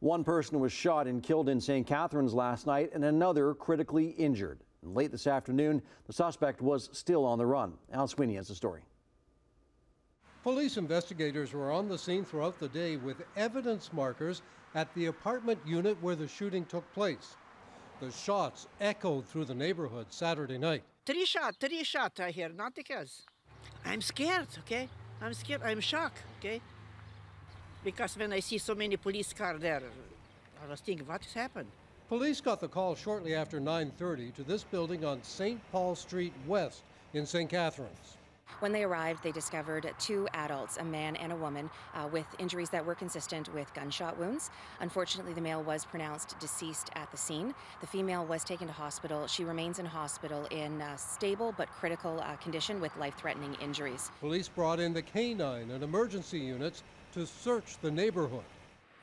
One person was shot and killed in St. Catharines last night and another critically injured. Late this afternoon, the suspect was still on the run. Al Sweeney has the story. Police investigators were on the scene throughout the day with evidence markers at the apartment unit where the shooting took place. The shots echoed through the neighborhood Saturday night. Three shot, three shot I hear, not because I'm scared, okay? I'm scared, I'm shocked, okay? Because when I see so many police cars there, I was thinking, what has happened? Police got the call shortly after 9:30 to this building on St. Paul Street West in St. Catharines. When they arrived, they discovered two adults, a man and a woman, uh, with injuries that were consistent with gunshot wounds. Unfortunately, the male was pronounced deceased at the scene. The female was taken to hospital. She remains in hospital in uh, stable but critical uh, condition with life threatening injuries. Police brought in the canine and emergency units to search the neighborhood.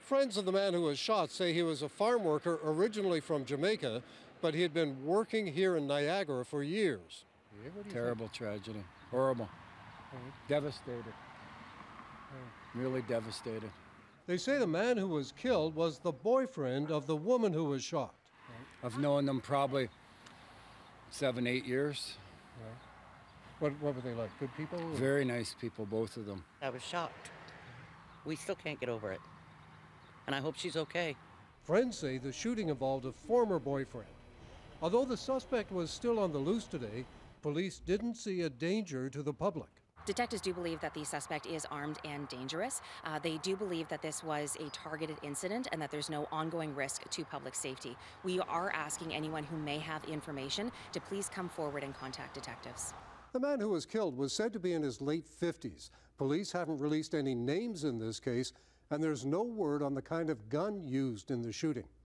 Friends of the man who was shot say he was a farm worker originally from Jamaica, but he had been working here in Niagara for years. Terrible tragedy. Horrible. Devastated. Really devastated. They say the man who was killed was the boyfriend of the woman who was shot. I've known them probably seven, eight years. What, what were they like? Good people? Very nice people, both of them. I was shocked. We still can't get over it. And I hope she's okay. Friends say the shooting involved a former boyfriend. Although the suspect was still on the loose today, police didn't see a danger to the public. Detectives do believe that the suspect is armed and dangerous. Uh, they do believe that this was a targeted incident and that there's no ongoing risk to public safety. We are asking anyone who may have information to please come forward and contact detectives. The man who was killed was said to be in his late 50s. Police haven't released any names in this case, and there's no word on the kind of gun used in the shooting.